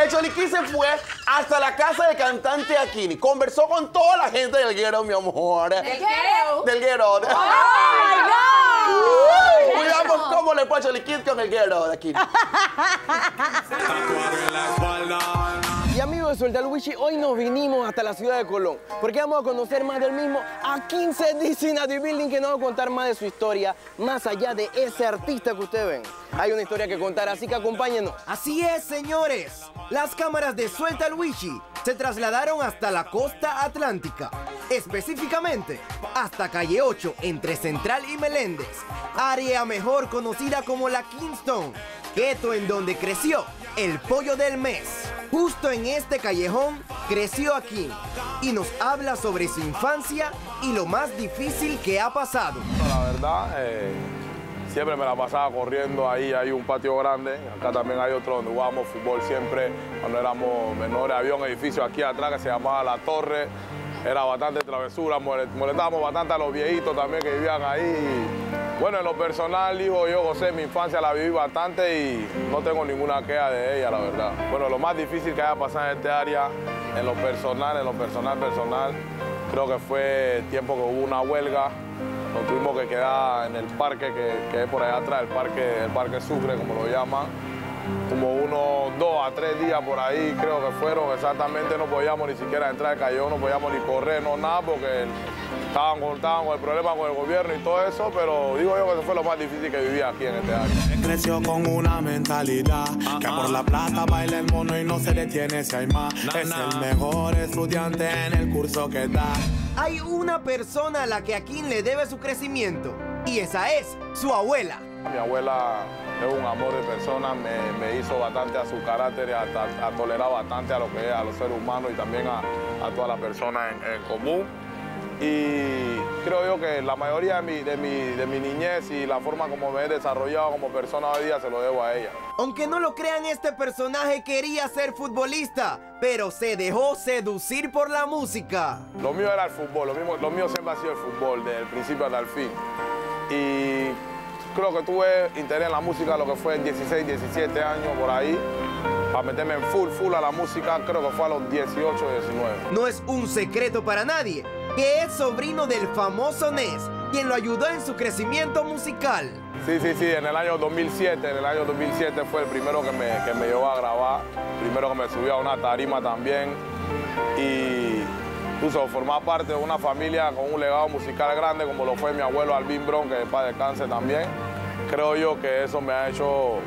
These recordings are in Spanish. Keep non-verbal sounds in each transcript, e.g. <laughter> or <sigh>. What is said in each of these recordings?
El Choliquí se fue hasta la casa del cantante Aquini. Conversó con toda la gente del guero, mi amor. ¿Del ghetto? Del guero. ¡Oh, my God! Cuidamos cómo le fue a Choliquí con el guero de Aquini. <laughs> Y amigos de Suelta Luigi, hoy nos vinimos hasta la ciudad de Colón, porque vamos a conocer más del mismo a 15 Cincinnati Building que nos va a contar más de su historia, más allá de ese artista que ustedes ven. Hay una historia que contar, así que acompáñenos. Así es, señores. Las cámaras de Suelta Luigi se trasladaron hasta la costa atlántica, específicamente hasta calle 8 entre Central y Meléndez, área mejor conocida como la Kingston, gueto en donde creció el pollo del mes. Justo en este callejón creció aquí y nos habla sobre su infancia y lo más difícil que ha pasado. La verdad, eh, siempre me la pasaba corriendo ahí, hay un patio grande, acá también hay otro donde jugábamos fútbol siempre, cuando éramos menores, había un edificio aquí atrás que se llamaba La Torre, era bastante travesura, mole- molestábamos bastante a los viejitos también que vivían ahí. Bueno, en lo personal, digo yo, José, mi infancia la viví bastante y no tengo ninguna queja de ella, la verdad. Bueno, lo más difícil que haya pasado en este área, en lo personal, en lo personal, personal, creo que fue el tiempo que hubo una huelga, nos tuvimos que quedar en el parque que, es por allá atrás, el parque, el parque Sucre, como lo llaman. Como unos dos a tres días por ahí, creo que fueron exactamente, no podíamos ni siquiera entrar al callejón, no podíamos ni correr, no nada, porque estaban, con- estaban con el problema con el gobierno y todo eso, pero digo yo que eso fue lo más difícil que viví aquí en este área. Creció con una mentalidad que por la plata baila el mono y no se detiene si hay más. Es el mejor estudiante en el curso que da. Hay una persona a la que Akin le debe su crecimiento y esa es su abuela. Mi abuela es un amor de persona, me, me hizo bastante a su carácter y a, a- a tolerar bastante a lo que es a los seres humanos y también a, a todas las personas en, en común. Y creo yo que la mayoría de mi, de, mi, de mi niñez y la forma como me he desarrollado como persona hoy día se lo debo a ella. Aunque no lo crean, este personaje quería ser futbolista, pero se dejó seducir por la música. Lo mío era el fútbol, lo, mismo, lo mío siempre ha sido el fútbol, desde el principio hasta el fin. Y creo que tuve interés en la música, lo que fue 16, 17 años por ahí, para meterme en full, full a la música, creo que fue a los 18, 19. No es un secreto para nadie que es sobrino del famoso Nes, quien lo ayudó en su crecimiento musical. Sí, sí, sí, en el año 2007, en el año 2007 fue el primero que me, que me llevó a grabar, primero que me subió a una tarima también y puso formar parte de una familia con un legado musical grande como lo fue mi abuelo Alvin Bron, que para descanse también. Creo yo que eso me ha hecho,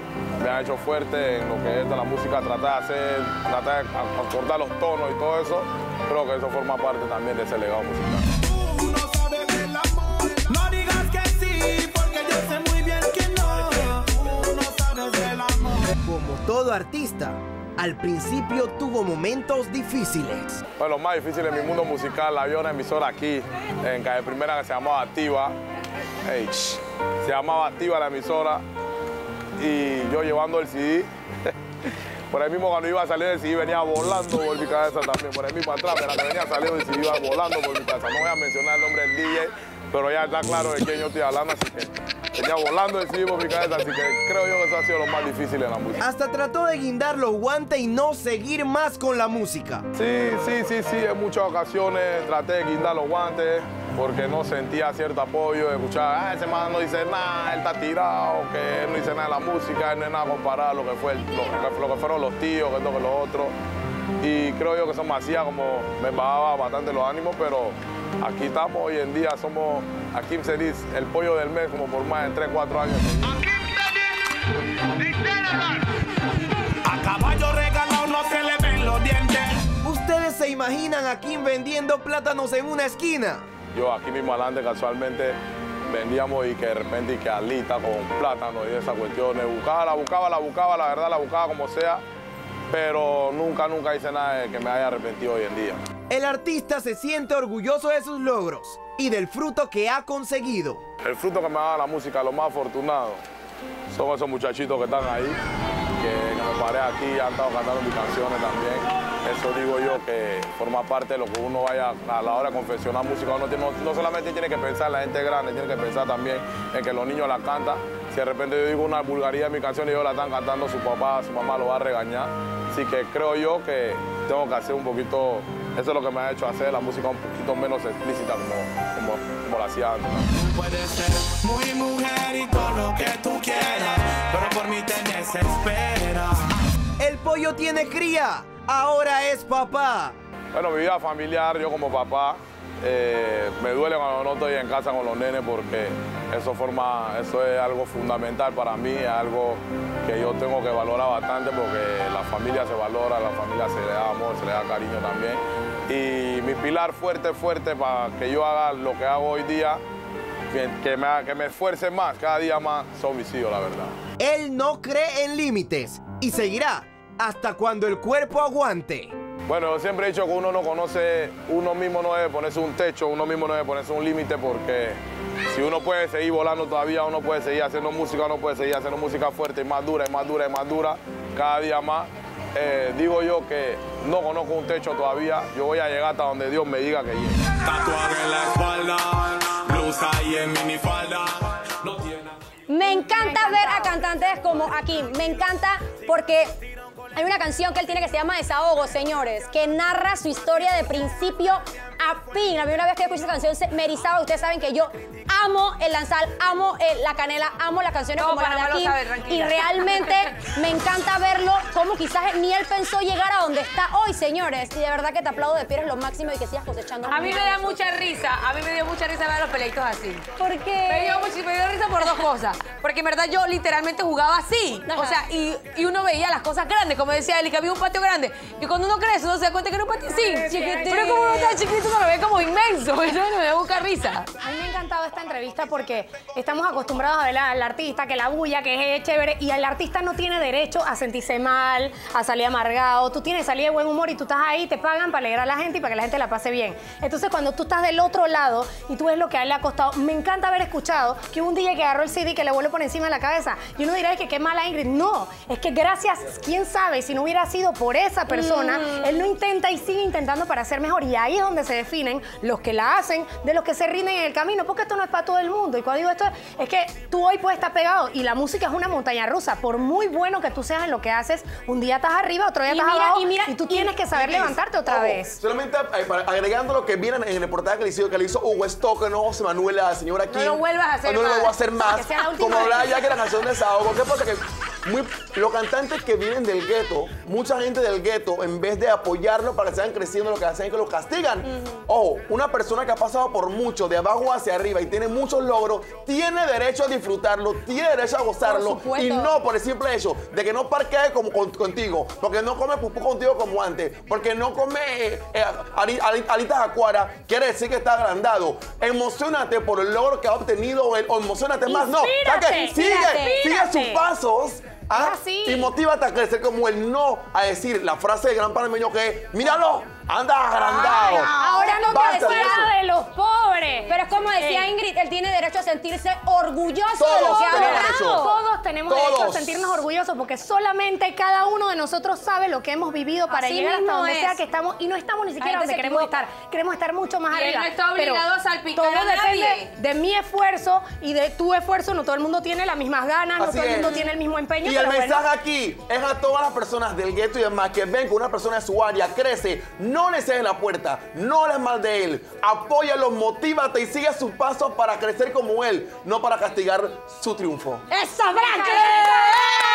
me ha hecho fuerte en lo que es la música, tratar de hacer, tratar de acordar los tonos y todo eso. Creo que eso forma parte también de ese legado musical. Tú no sabes del amor. No digas que sí, porque yo sé muy bien que no. Tú no sabes del amor. Como todo artista, al principio tuvo momentos difíciles. Bueno, lo más difícil en mi mundo musical, había una emisora aquí, en calle primera, que se llamaba Activa. Se llamaba Activa la emisora. Y yo llevando el CD. Por ahí mismo cuando iba a salir el CD venía volando por mi cabeza también. Por ahí mismo atrás, pero que venía saliendo el CD iba volando por mi cabeza. No voy a mencionar el nombre del DJ, pero ya está claro de quién yo estoy hablando, así que venía volando el CD por mi cabeza. Así que creo yo que eso ha sido lo más difícil en la música. Hasta trató de guindar los guantes y no seguir más con la música. Sí, sí, sí, sí, en muchas ocasiones traté de guindar los guantes porque no sentía cierto apoyo, de escuchar, ah, ese man no dice nada, él está tirado, que él no dice nada de la música, él no es nada comparado a lo que, fue el- lo, que- lo que fueron los tíos, que esto, que lo otro. Y creo yo que eso me hacía como, me bajaba bastante los ánimos, pero aquí estamos hoy en día, somos, aquí se dice, el pollo del mes, como por más de 3, 4 años. A caballo regalado no se le ven los dientes. ¿Ustedes se imaginan a Kim vendiendo plátanos en una esquina? Yo aquí mismo adelante casualmente vendíamos y que de repente y que alita con plátano y esas cuestiones. Buscaba, la buscaba, la buscaba, la verdad la buscaba como sea, pero nunca, nunca hice nada que me haya arrepentido hoy en día. El artista se siente orgulloso de sus logros y del fruto que ha conseguido. El fruto que me da la música, lo más afortunado, son esos muchachitos que están ahí, que, que me paré aquí han estado cantando mis canciones también. Eso digo yo que forma parte de lo que uno vaya a la hora de confeccionar música. Uno tiene- no, no solamente tiene que pensar en la gente grande, tiene que pensar también en que los niños la cantan. Si de repente yo digo una vulgaridad en mi canción y ellos la están cantando, su papá, su mamá lo va a regañar. Así que creo yo que tengo que hacer un poquito, eso es lo que me ha hecho hacer la música un poquito menos explícita como, como, como la hacía antes. Puedes ser muy mujer y todo lo que tú quieras, pero por mí te desesperas. El pollo tiene cría, ahora es papá. Bueno, mi vida familiar, yo como papá, eh, me duele cuando no estoy en casa con los nenes porque eso forma, eso es algo fundamental para mí, es algo que yo tengo que valorar bastante porque la familia se valora, la familia se le da amor, se le da cariño también. Y mi pilar fuerte, fuerte para que yo haga lo que hago hoy día, que, que me, que me esfuerce más, cada día más, son mis hijos, la verdad. Él no cree en límites y seguirá hasta cuando el cuerpo aguante. Bueno, yo siempre he dicho que uno no conoce, uno mismo no debe ponerse un techo, uno mismo no debe ponerse un límite porque si uno puede seguir volando todavía, uno puede seguir haciendo música, uno puede seguir haciendo música fuerte y más dura y más dura y más dura, cada día más. Eh, digo yo que no conozco un techo todavía, yo voy a llegar hasta donde Dios me diga que llegue. Tatuaje en la espalda, blusa y en minifalda. No tiene. Me encanta ver a cantantes como aquí. Me encanta porque hay una canción que él tiene que se llama Desahogo, señores, que narra su historia de principio a fin. La primera vez que escuché esa canción se me erizaba. Ustedes saben que yo amo el danzal, amo eh, la canela, amo las canciones como las de aquí. sabe, y realmente me encanta verlo como quizás ni él pensó llegar a donde está hoy, señores. Y de verdad que te aplaudo de pie, lo máximo y que sigas cosechando. A mí me mucho da mucha risa, a mí me dio mucha risa ver los peleitos así. ¿Por qué? Me dio, mucha- me dio risa por dos cosas. Porque en verdad yo literalmente jugaba así. Ajá. O sea, y, y uno veía las cosas grandes, como decía él, y que había un patio grande. Y cuando uno crece, uno se da cuenta que era un patio así. chiquitín. Pero como uno está chiquito, lo ve como inmenso. <laughs> Eso me da mucha risa. A mí me ha encantado esta entrevista porque estamos acostumbrados a ver al artista, que la bulla, que es chévere, y el artista no tiene derecho a sentirse mal, a salir amargado. Tú tienes salir de buen humor y tú estás ahí, te pagan para alegrar a la gente y para que la gente la pase bien. Entonces, cuando tú estás del otro lado y tú ves lo que a él le ha costado, me encanta haber escuchado que un día que agarró el CD y que le vuelve por encima de la cabeza. Y uno dirá "Ay, que qué mala Ingrid. No, es que gracias, quién sabe, si no hubiera sido por esa persona, él no intenta y sigue intentando para ser mejor. Y ahí es donde se definen los que la hacen de los que se rinden en el camino, porque esto no es para todo el mundo. Y cuando digo esto, es que tú hoy puedes estar pegado y la música es una montaña rusa. Por muy bueno que tú seas en lo que haces, un día estás arriba, otro día Y estás mira, abajo y mira, tú y- tienes que saber Y- levantarte otra ojo, vez. Solamente eh, agregando lo que viene en el reportaje que le hizo, que le hizo Hugo Stoker, no José Manuel, la señora aquí. lo vuelvas a hacer No lo más. voy a hacer más. Como hablaba ya que la canción de desahogo. ¿Qué pasa? Que muy, los cantantes que vienen del gueto, mucha gente del gueto, en vez de apoyarlo para que sigan creciendo, lo que hacen es que los castigan. Ojo, una persona que ha pasado por mucho, de abajo hacia arriba y tiene muchos logros, tiene derecho a disfrutarlo, tiene derecho a gozarlo. Y no por el simple hecho de que no parquee como con- contigo, porque no come pupú contigo como antes, porque no come eh, eh, ali- ali- alitas acuaras, quiere decir que está agrandado. Emocionate por el logro que ha obtenido o emocionate más. No, Inspírate, ¿sabes qué? sigue, inspírate. sigue sus pasos. ¿Ah? Es así. Y motívate a crecer como el no a decir la frase del gran panameño que es, míralo, anda agrandado. Ahora no te de decía de los pobres. Pero es como decía Ey. Ingrid, él tiene derecho a sentirse orgulloso de lo que. Derecho. Todos tenemos derecho a sentirnos orgullosos porque solamente cada uno de nosotros sabe lo que hemos vivido para Así llegar hasta donde es. sea que estamos y no estamos ni siquiera donde queremos equivoca. estar. Queremos estar mucho más Y él arriba. no está Pero obligado a salpicar todo a depende de mi esfuerzo y de tu esfuerzo. No todo el mundo tiene las mismas ganas, no todo el mundo tiene el mismo empeño. Y el bueno. mensaje aquí es a todas las personas del gueto y demás que ven que una persona de su área crece, no le cierres la puerta, no hables mal de él, apóyalo, motívate y sigue sus pasos para crecer como él, no para castigar su triunfo. ¡Esa 生日快乐